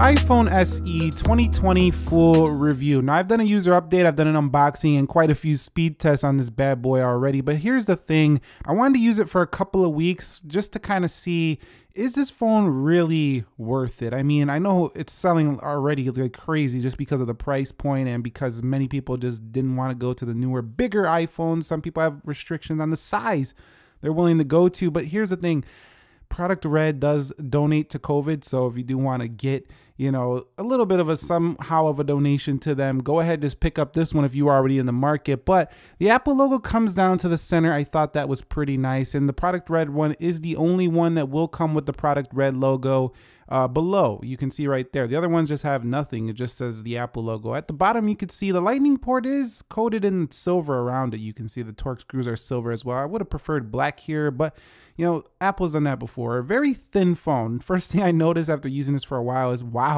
iPhone SE 2020 full review. Now I've done a user update, I've done an unboxing and quite a few speed tests on this bad boy already, but here's the thing. I wanted to use it for a couple of weeks just to kind of see is this phone really worth it? I mean, I know it's selling already like crazy just because of the price point and because many people just didn't want to go to the newer, bigger iPhones. Some people have restrictions on the size they're willing to go to, but here's the thing Product Red does donate to COVID, so if you do want to get, you know, a little bit of a somehow of a donation to them, go ahead just pick up this one if you're already in the market. But the Apple logo comes down to the center. I thought that was pretty nice, and the Product Red one is the only one that will come with the Product Red logo uh, below. You can see right there. The other ones just have nothing. It just says the Apple logo. At the bottom, you can see the lightning port is coated in silver around it. You can see the Torx screws are silver as well. I would have preferred black here, but you know, Apple's done that before. Very thin phone. First thing I noticed after using this for a while is, wow,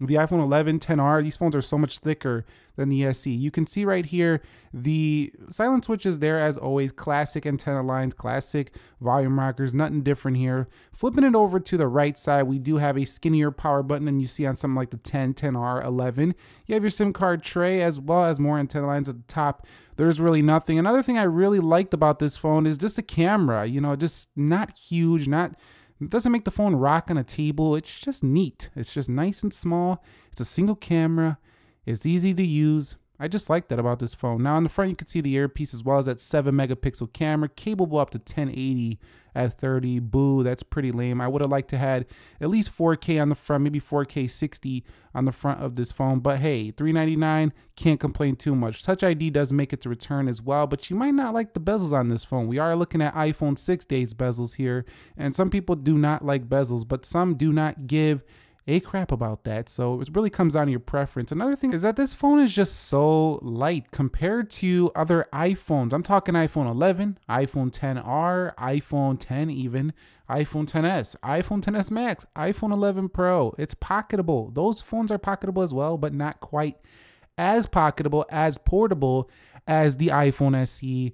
the iPhone 11, 10R, these phones are so much thicker than the SE. You can see right here, the silent switch is there as always, classic antenna lines, classic volume rockers, nothing different here. Flipping it over to the right side, we do have a skinnier power button than you see on something like the 10, 10R, 11. You have your SIM card tray as well as more antenna lines at the top. There's really nothing. Another thing I really liked about this phone is just the camera, you know, just not huge, not it doesn't make the phone rock on a table. It's just neat. It's just nice and small. It's a single camera. It's easy to use. I just like that about this phone. Now on the front, you can see the earpiece as well as that 7 megapixel camera, capable up to 1080 at 30. Boo, that's pretty lame. I would have liked to had at least 4K on the front, maybe 4K 60 on the front of this phone. But hey, 399 can't complain too much. Touch ID does make it to return as well, but you might not like the bezels on this phone. We are looking at iPhone 6 days bezels here, and some people do not like bezels, but some do not give a crap about that. So it really comes down to your preference. Another thing is that this phone is just so light compared to other iPhones. I'm talking iPhone 11, iPhone 10R, iPhone 10 even, iPhone 10s, iPhone 10s Max, iPhone 11 Pro. It's pocketable. Those phones are pocketable as well, but not quite as pocketable, as portable as the iPhone SE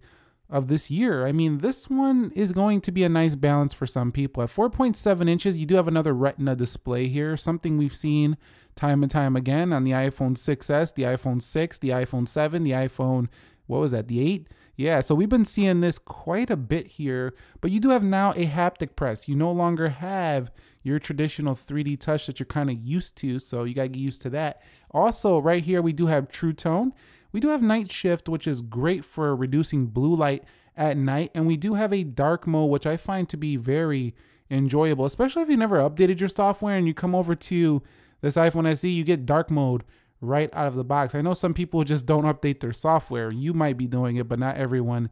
of this year. I mean, this one is going to be a nice balance for some people. At 4.7 inches, you do have another Retina display here, something we've seen time and time again on the iPhone 6s, the iPhone 6, the iPhone 7, the iPhone, what was that, the 8? Yeah, so we've been seeing this quite a bit here, but you do have now a haptic press. You no longer have your traditional 3D touch that you're kind of used to, so you got to get used to that. Also, right here, we do have True Tone. We do have night shift, which is great for reducing blue light at night. And we do have a dark mode, which I find to be very enjoyable, especially if you never updated your software and you come over to this iPhone SE, you get dark mode right out of the box. I know some people just don't update their software. You might be doing it, but not everyone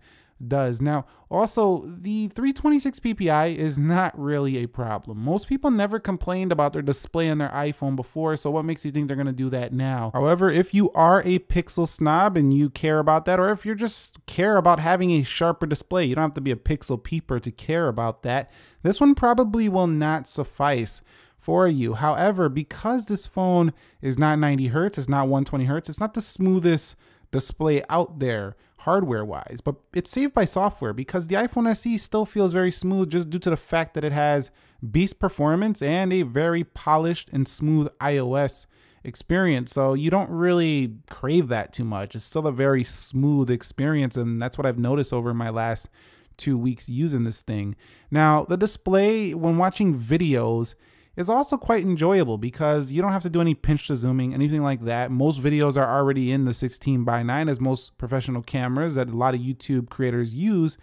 does. Now, also, the 326 ppi is not really a problem. Most people never complained about their display on their iPhone before, so what makes you think they're going to do that now? However, if you are a pixel snob and you care about that, or if you just care about having a sharper display, you don't have to be a pixel peeper to care about that, this one probably will not suffice for you. However, because this phone is not 90 hertz, it's not 120 hertz, it's not the smoothest display out there hardware wise, but it's saved by software because the iPhone SE still feels very smooth just due to the fact that it has beast performance and a very polished and smooth iOS experience. So you don't really crave that too much. It's still a very smooth experience, and that's what I've noticed over my last two weeks using this thing. Now, the display, when watching videos, is also quite enjoyable because you don't have to do any pinch to zooming, anything like that. Most videos are already in the 16 by 9 as most professional cameras that a lot of YouTube creators use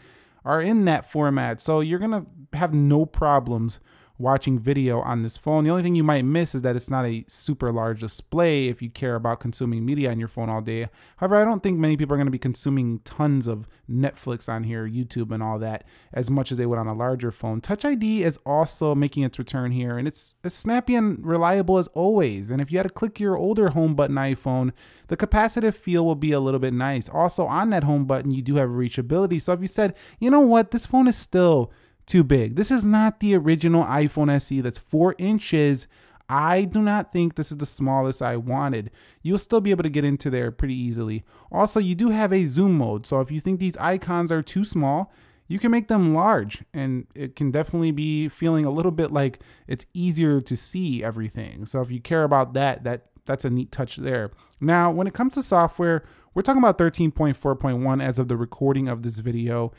are in that format. So you're going to have no problems watching video on this phone. The only thing you might miss is that it's not a super large display if you care about consuming media on your phone all day. However, I don't think many people are going to be consuming tons of Netflix on here, YouTube and all that as much as they would on a larger phone. Touch ID is also making its return here and it's as snappy and reliable as always. And if you had to click your older home button iPhone, the capacitive feel will be a little bit nice. Also on that home button, you do have reachability. So if you said, you know what, this phone is still too big. This is not the original iPhone SE that's four inches. I do not think this is the smallest I wanted. You'll still be able to get into there pretty easily. Also, you do have a zoom mode. So if you think these icons are too small, you can make them large and it can definitely be feeling a little bit like it's easier to see everything. So if you care about that, that that's a neat touch there. Now, when it comes to software, we're talking about 13.4.1 as of the recording of this video.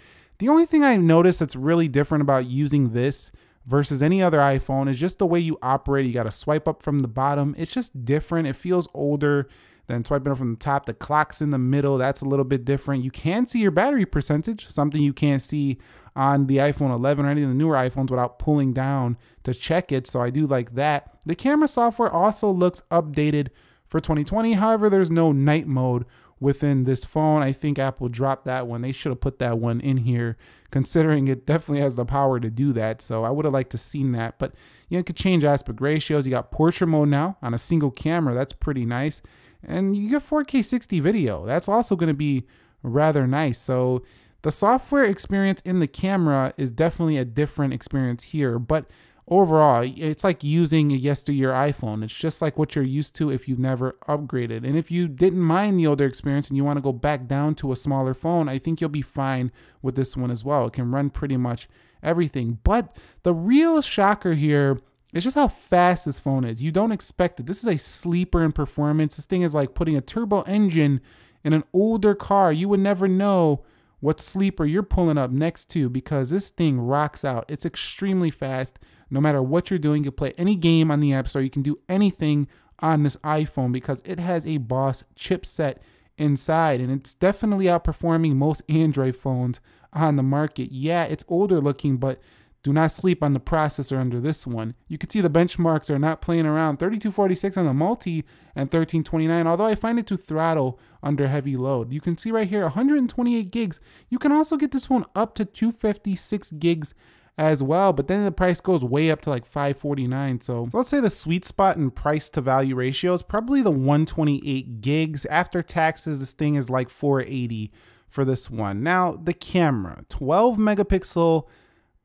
The only thing I've noticed that's really different about using this versus any other iPhone is just the way you operate. You got to swipe up from the bottom. It's just different. It feels older than swiping up from the top. The clock's in the middle. That's a little bit different. You can see your battery percentage, something you can't see on the iPhone 11 or any of the newer iPhones without pulling down to check it. So I do like that. The camera software also looks updated for 2020. However, there's no night mode within this phone. I think Apple dropped that one. They should have put that one in here, considering it definitely has the power to do that. So I would have liked to seen that. But you know, it could change aspect ratios. You got portrait mode now on a single camera. That's pretty nice. And you get 4K 60 video. That's also going to be rather nice. So the software experience in the camera is definitely a different experience here, but overall, it's like using a yesteryear iPhone. It's just like what you're used to if you've never upgraded. And if you didn't mind the older experience and you want to go back down to a smaller phone, I think you'll be fine with this one as well. It can run pretty much everything. But the real shocker here it's just how fast this phone is. You don't expect it. This is a sleeper in performance. This thing is like putting a turbo engine in an older car. You would never know what sleeper you're pulling up next to because this thing rocks out. It's extremely fast. No matter what you're doing, you play any game on the App Store. You can do anything on this iPhone because it has a Boss chipset inside and it's definitely outperforming most Android phones on the market. Yeah, it's older looking, but do not sleep on the processor under this one. You can see the benchmarks are not playing around. 3246 on the multi and 1329, although I find it to throttle under heavy load. You can see right here 128 gigs. You can also get this phone up to 256 gigs as well, but then the price goes way up to like 549. So, so let's say the sweet spot in price to value ratio is probably the 128 gigs. After taxes, this thing is like 480 for this one. Now, the camera, 12 megapixel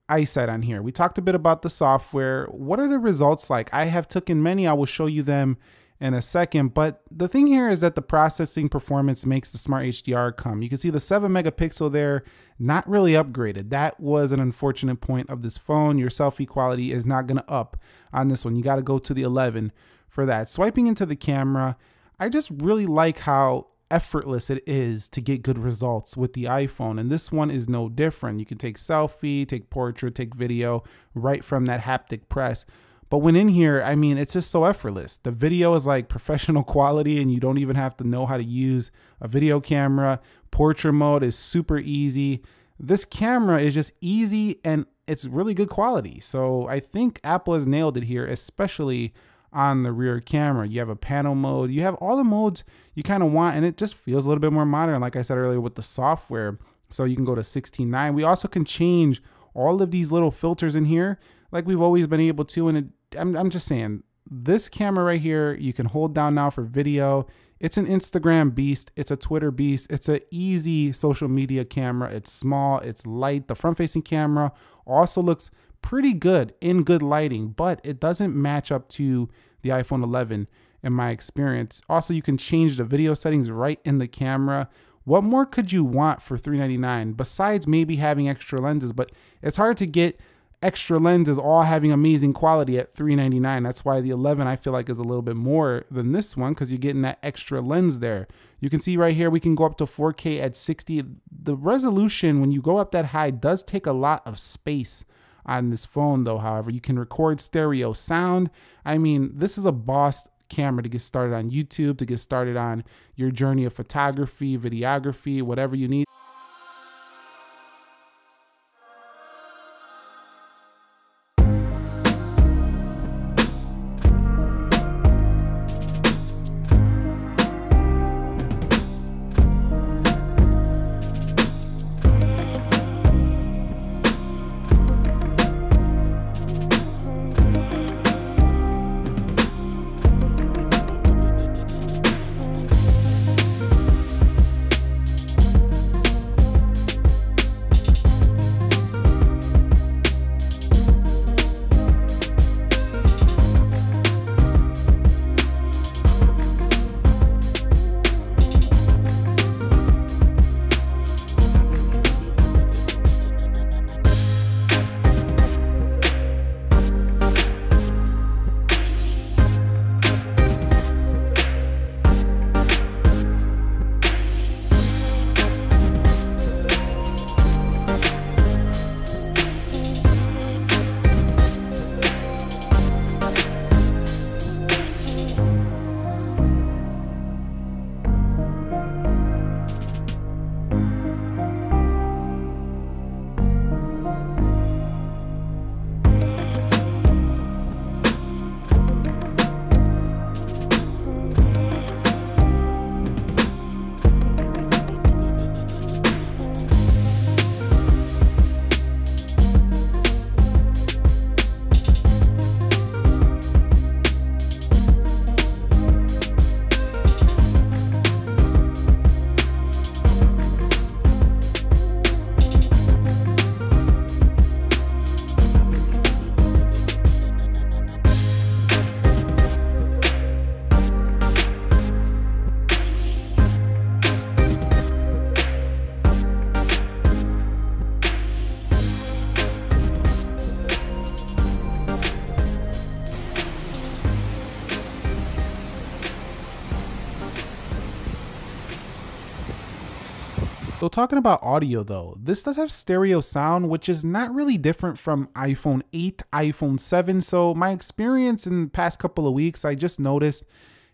iSight on here. We talked a bit about the software. What are the results like? I have taken many. I will show you them in a second. But the thing here is that the processing performance makes the Smart HDR come. You can see the 7 megapixel there, not really upgraded. That was an unfortunate point of this phone. Your selfie quality is not going to up on this one. You got to go to the 11 for that. Swiping into the camera, I just really like how effortless it is to get good results with the iPhone. And this one is no different. You can take selfie, take portrait, take video right from that haptic press. But when in here, I mean, it's just so effortless. The video is like professional quality and you don't even have to know how to use a video camera. Portrait mode is super easy. This camera is just easy and it's really good quality. So I think Apple has nailed it here, especially on the rear camera. You have a panel mode, you have all the modes you kind of want, and it just feels a little bit more modern, like I said earlier, with the software. So you can go to 16.9. We also can change all of these little filters in here, like we've always been able to. And it, I'm, I'm just saying, this camera right here, you can hold down now for video. It's an Instagram beast. It's a Twitter beast. It's an easy social media camera. It's small. It's light. The front facing camera also looks pretty good in good lighting, but it doesn't match up to the iPhone 11 in my experience. Also, you can change the video settings right in the camera. What more could you want for 399 besides maybe having extra lenses? But it's hard to get extra lenses all having amazing quality at 399. That's why the 11 I feel like is a little bit more than this one because you're getting that extra lens there. You can see right here we can go up to 4K at 60. The resolution when you go up that high does take a lot of space on this phone though however. You can record stereo sound. I mean this is a boss camera to get started on youtube to get started on your journey of photography videography whatever you need So talking about audio though, this does have stereo sound, which is not really different from iPhone 8, iPhone 7. So my experience in the past couple of weeks, I just noticed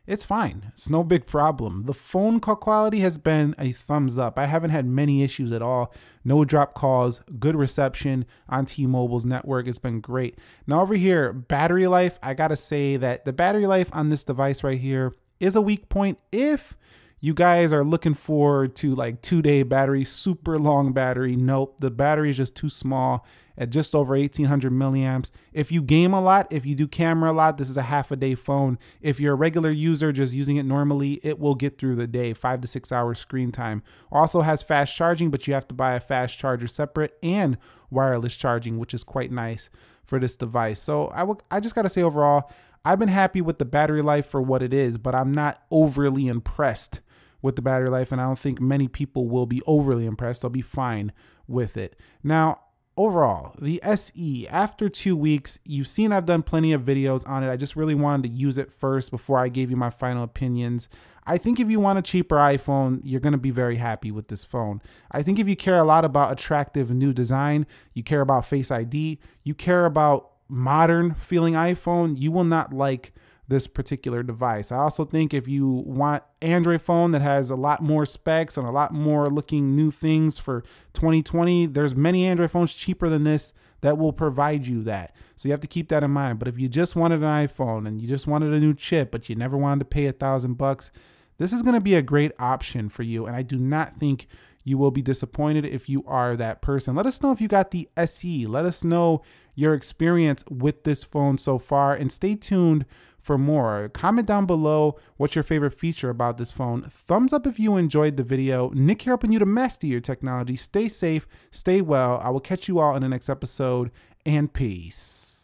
it's fine. It's no big problem. The phone call quality has been a thumbs up. I haven't had many issues at all. No drop calls, good reception on T-Mobile's network. It's been great. Now over here, battery life, I got to say that the battery life on this device right here is a weak point if you guys are looking forward to like two day battery, super long battery. Nope, the battery is just too small at just over 1800 milliamps. If you game a lot, if you do camera a lot, this is a half a day phone. If you're a regular user just using it normally, it will get through the day, five to six hours screen time. Also has fast charging, but you have to buy a fast charger separate and wireless charging, which is quite nice for this device. So I, I just gotta say overall, I've been happy with the battery life for what it is, but I'm not overly impressed with the battery life, and I don't think many people will be overly impressed. They'll be fine with it. Now, overall, the SE, after two weeks, you've seen I've done plenty of videos on it. I just really wanted to use it first before I gave you my final opinions. I think if you want a cheaper iPhone, you're going to be very happy with this phone. I think if you care a lot about attractive new design, you care about Face ID, you care about modern feeling iPhone, you will not like this particular device. I also think if you want Android phone that has a lot more specs and a lot more looking new things for 2020, there's many Android phones cheaper than this that will provide you that. So you have to keep that in mind. But if you just wanted an iPhone and you just wanted a new chip, but you never wanted to pay a thousand bucks, this is going to be a great option for you. And I do not think you will be disappointed if you are that person. Let us know if you got the SE. Let us know your experience with this phone so far and stay tuned for more. Comment down below what's your favorite feature about this phone. Thumbs up if you enjoyed the video. Nick here helping you to master your technology. Stay safe, stay well. I will catch you all in the next episode and peace.